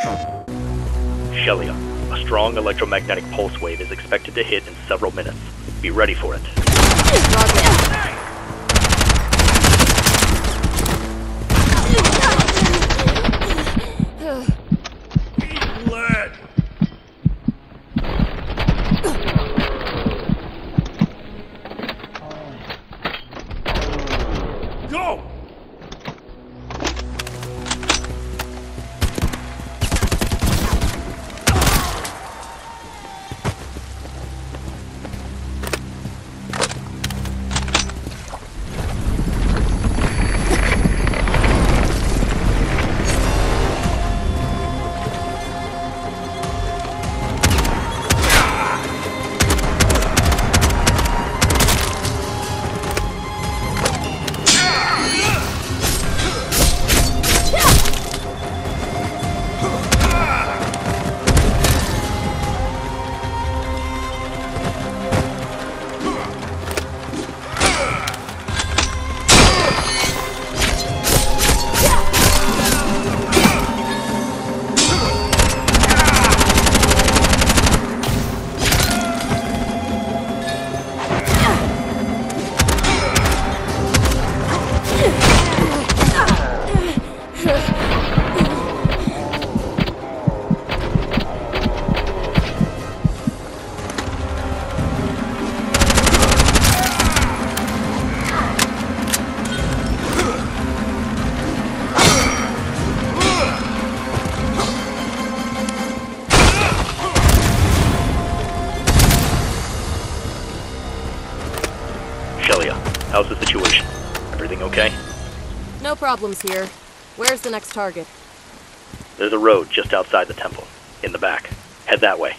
Shelia, a strong electromagnetic pulse wave is expected to hit in several minutes. Be ready for it. Go! Shelia, how's the situation? Everything okay? No problems here. Where's the next target? There's a road just outside the temple. In the back. Head that way.